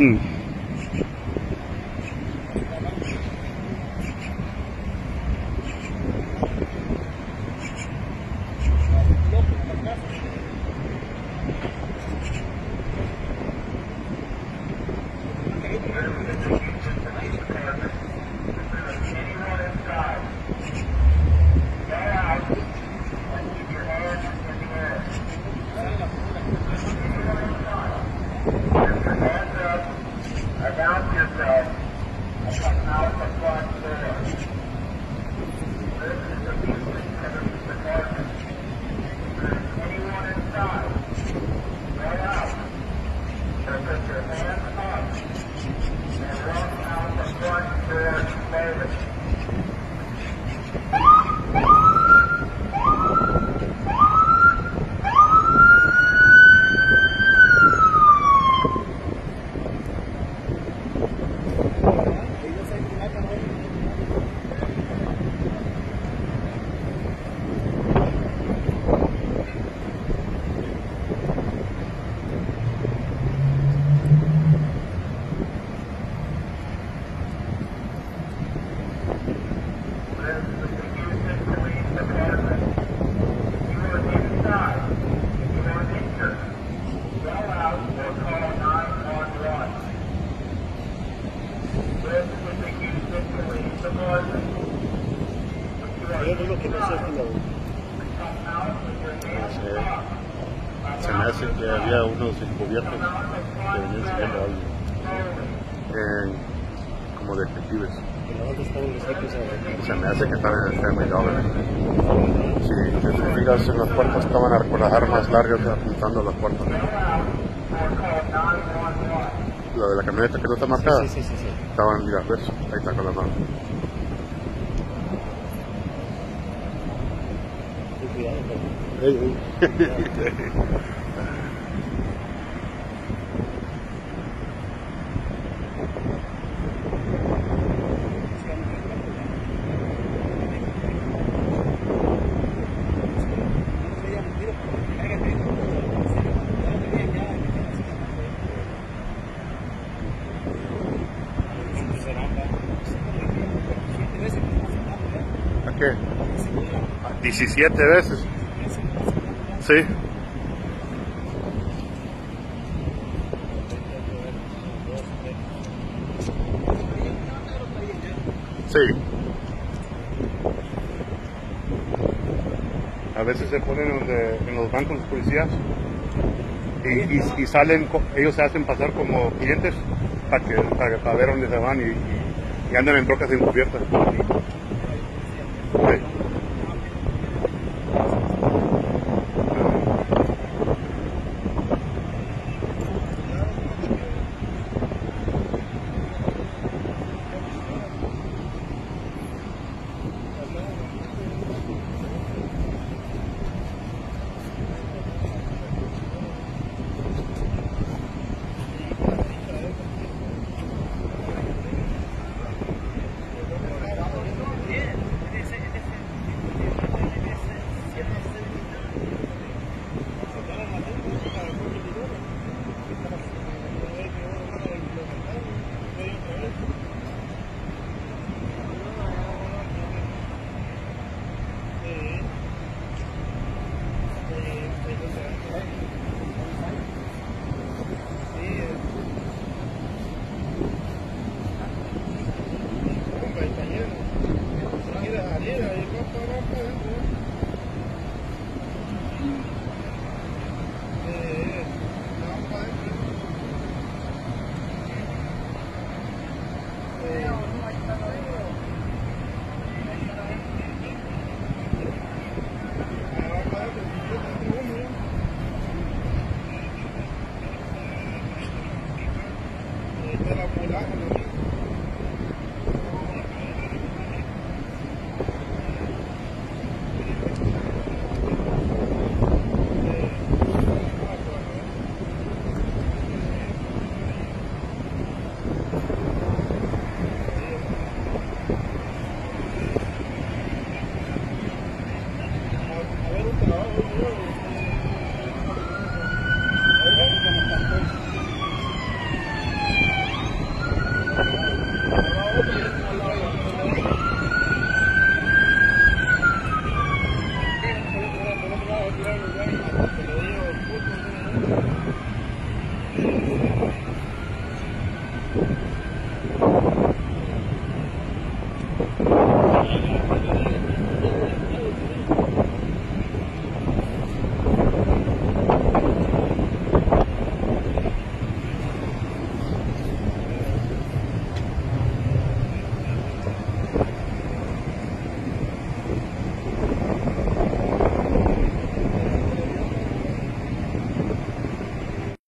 Mm. Que había unos encubiertos que venían siguiendo a alguien. Eh, como detectives. Se me hace que están en el Family Dollar. Sí, si te fijas en las puertas estaban con las armas largas apuntando a las puertas. La de la camioneta que no está marcada. Sí, sí, sí. Estaban, mira, ves, ahí está con las manos. Cuidado, qué? A 17 veces. Sí. Sí. A veces se ponen en los bancos los policías y, y- y salen, ellos se hacen pasar como clientes para, que, para, para ver dónde se van y, andan en brocas encubiertas. pero ahí está lleno. Si para. Eh, para. Eh, no,